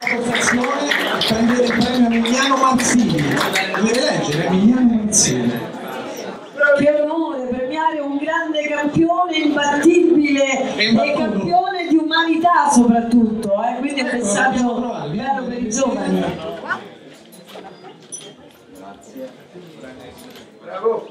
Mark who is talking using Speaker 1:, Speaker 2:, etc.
Speaker 1: Associazione a prendere il premio Emiliano Manzini. Deve leggere Emiliano Manzini.
Speaker 2: Che onore premiare un grande campione imbattibile
Speaker 1: E
Speaker 2: e campione di umanità soprattutto, eh? quindi è pensato
Speaker 1: Ecco,
Speaker 2: messaggio bello per i giovani.
Speaker 3: Bravo.